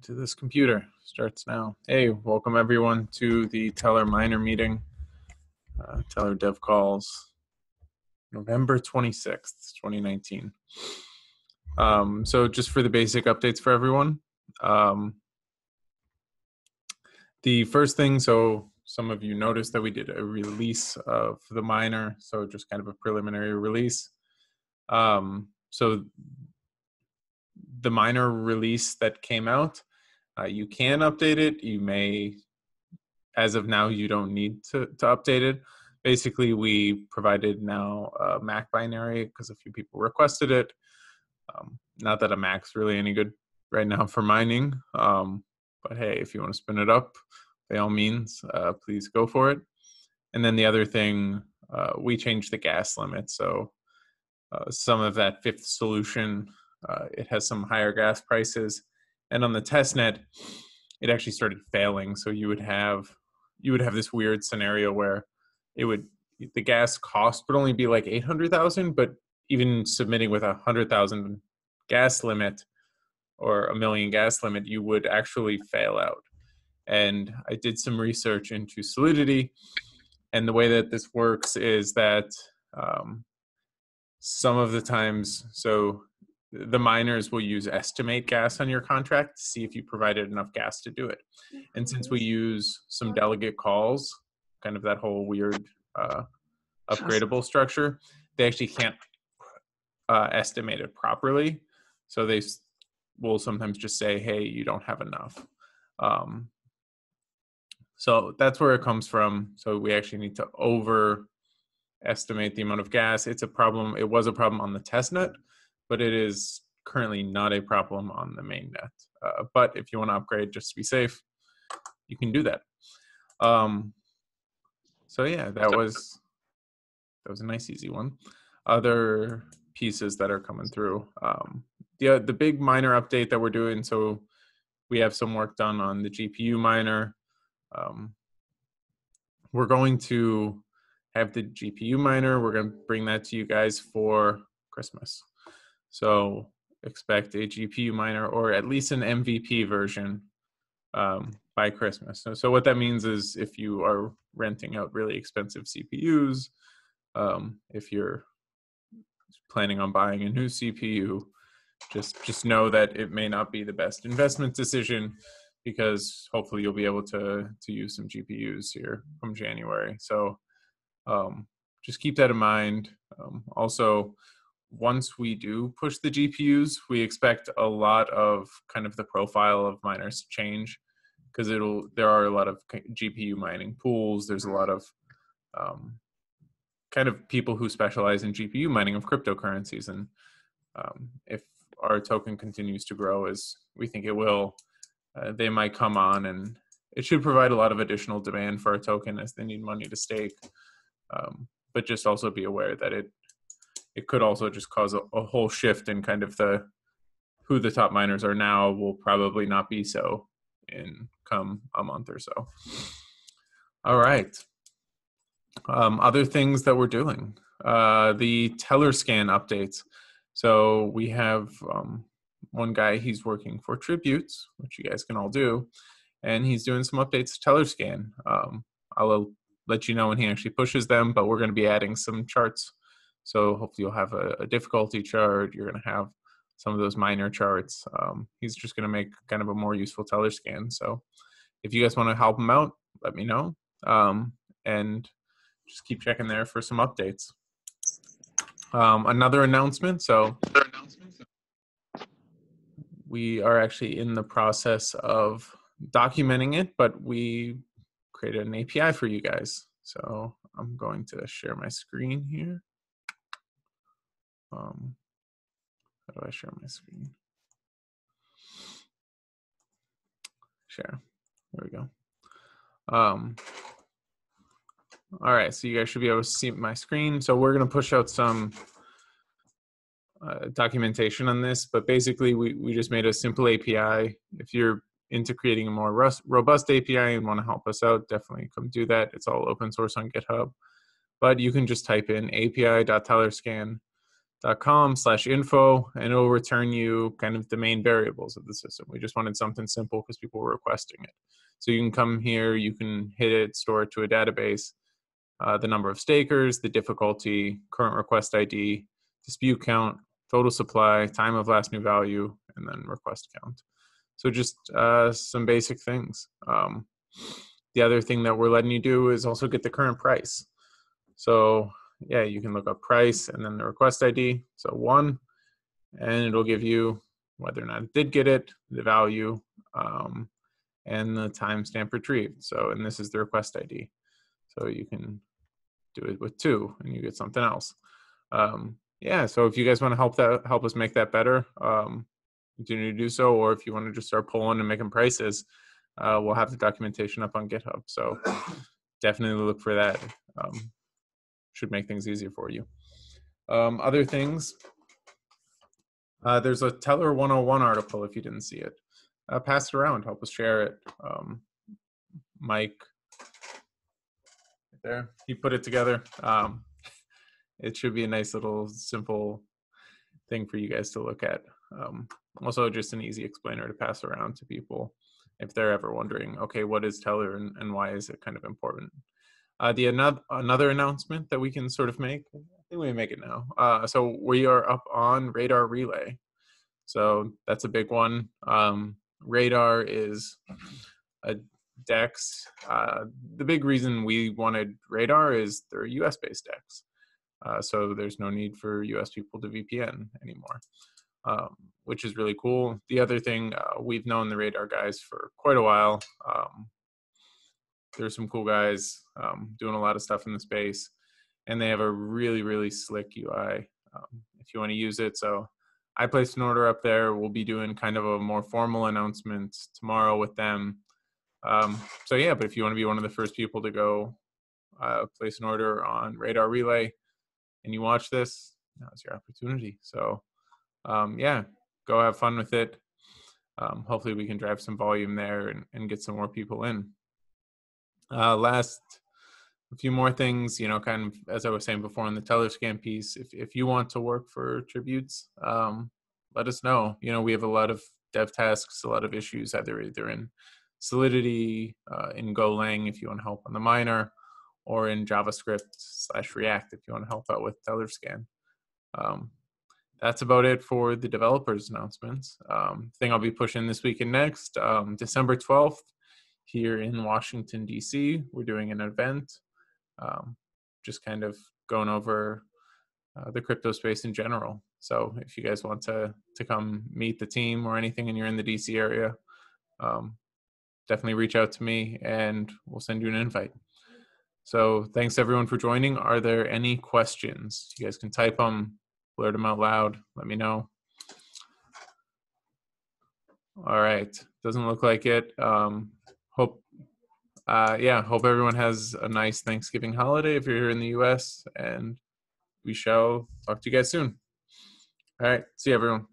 to this computer starts now. Hey, welcome everyone to the Tellor Miner meeting. Uh, Tellor Dev Calls, November 26th, 2019. Um, so just for the basic updates for everyone. Um, the first thing, so some of you noticed that we did a release of the miner, so just kind of a preliminary release. Um, so the miner release that came out. Uh, you can update it. You may, as of now, you don't need to, to update it. Basically, we provided now a Mac binary because a few people requested it. Um, not that a Mac's really any good right now for mining, um, but hey, if you want to spin it up, by all means, uh, please go for it. And then the other thing, uh, we changed the gas limit. So uh, some of that fifth solution uh, it has some higher gas prices, and on the test net, it actually started failing. So you would have you would have this weird scenario where it would the gas cost would only be like eight hundred thousand, but even submitting with a hundred thousand gas limit or a million gas limit, you would actually fail out. And I did some research into Solidity, and the way that this works is that um, some of the times, so the miners will use estimate gas on your contract to see if you provided enough gas to do it. And since we use some delegate calls, kind of that whole weird uh, upgradable structure, they actually can't uh, estimate it properly. So they will sometimes just say, hey, you don't have enough. Um, so that's where it comes from. So we actually need to overestimate the amount of gas. It's a problem. It was a problem on the test net but it is currently not a problem on the main net. Uh, but if you want to upgrade just to be safe, you can do that. Um, so yeah, that was that was a nice easy one. Other pieces that are coming through. Um, the the big miner update that we're doing. So we have some work done on the GPU miner. Um, we're going to have the GPU miner. We're going to bring that to you guys for Christmas. So expect a GPU miner or at least an MVP version um, by Christmas. So, so what that means is if you are renting out really expensive CPUs, um, if you're planning on buying a new CPU, just just know that it may not be the best investment decision because hopefully you'll be able to to use some GPUs here from January. So um, just keep that in mind. Um, also, once we do push the GPUs, we expect a lot of kind of the profile of miners to change because it'll there are a lot of GPU mining pools. There's a lot of um, kind of people who specialize in GPU mining of cryptocurrencies, and um, if our token continues to grow as we think it will, uh, they might come on and it should provide a lot of additional demand for our token as they need money to stake. Um, but just also be aware that it it could also just cause a, a whole shift in kind of the who the top miners are now will probably not be so in come a month or so. All right. Um, other things that we're doing. Uh, the Tellor scan updates. So we have um, one guy, he's working for Tributes, which you guys can all do, and he's doing some updates to Tellor scan. Um, I'll let you know when he actually pushes them, but we're going to be adding some charts so hopefully you'll have a, a difficulty chart. You're going to have some of those miner charts. Um, he's just going to make kind of a more useful Tellor scan. So if you guys want to help him out, let me know. Um, and just keep checking there for some updates. Um, another announcement. So we are actually in the process of documenting it, but we created an API for you guys. So I'm going to share my screen here. Um, how do I share my screen? Share. There we go. Um, all right, so you guys should be able to see my screen. So we're going to push out some uh, documentation on this, but basically we, we just made a simple API. If you're into creating a more robust API and want to help us out, definitely come do that. It's all open source on GitHub. But you can just type in api.tellorscan com slash info and it'll return you kind of the main variables of the system. We just wanted something simple because people were requesting it. So you can come here, you can hit it, store it to a database, uh, the number of stakers, the difficulty, current request ID, dispute count, total supply, time of last new value, and then request count. So just uh, some basic things. Um, the other thing that we're letting you do is also get the current price. So yeah, you can look up price and then the request ID. So one, and it'll give you whether or not it did get it, the value, um, and the timestamp retrieved. So, and this is the request ID. So you can do it with two and you get something else. Um, yeah, so if you guys want to help that help us make that better, um, continue to do so, or if you want to just start pulling and making prices, uh, we'll have the documentation up on GitHub. So definitely look for that. Um, should make things easier for you. Um, other things, uh, there's a Tellor 101 article if you didn't see it. Uh, pass it around, help us share it. Um, Mike, there, he put it together. Um, it should be a nice little simple thing for you guys to look at. Um, also, just an easy explainer to pass around to people if they're ever wondering, okay, what is Tellor and, and why is it kind of important? Uh, the another another announcement that we can sort of make, I think we make it now. Uh, so we are up on Radar Relay, so that's a big one. Um, Radar is a DEX. Uh, the big reason we wanted Radar is they're US based DEX, uh, so there's no need for US people to VPN anymore. Um, which is really cool. The other thing, uh, we've known the Radar guys for quite a while. Um, there's some cool guys um, doing a lot of stuff in the space, and they have a really really slick UI um, if you want to use it. So I placed an order up there. We'll be doing kind of a more formal announcement tomorrow with them. Um, so yeah, but if you want to be one of the first people to go uh, place an order on Radar Relay, and you watch this, now's your opportunity. So um, yeah, go have fun with it. Um, hopefully, we can drive some volume there and, and get some more people in. Uh, last, a few more things, you know, kind of as I was saying before in the Tellorscan piece, if, if you want to work for tributes, um, let us know. You know, we have a lot of dev tasks, a lot of issues, either either in Solidity, uh, in Golang if you want help on the miner, or in JavaScript slash React if you want to help out with Tellorscan. Um, that's about it for the developers announcements. Um, thing I'll be pushing this week and next, um, December 12th, here in Washington, D.C. We're doing an event, um, just kind of going over uh, the crypto space in general. So if you guys want to to come meet the team or anything, and you're in the DC area, um, definitely reach out to me, and we'll send you an invite. So thanks everyone for joining. Are there any questions? You guys can type them, blurt them out loud. Let me know. All right, doesn't look like it. Um, hope uh, yeah hope everyone has a nice thanksgiving holiday if you're here in the us and we shall talk to you guys soon. All right see you everyone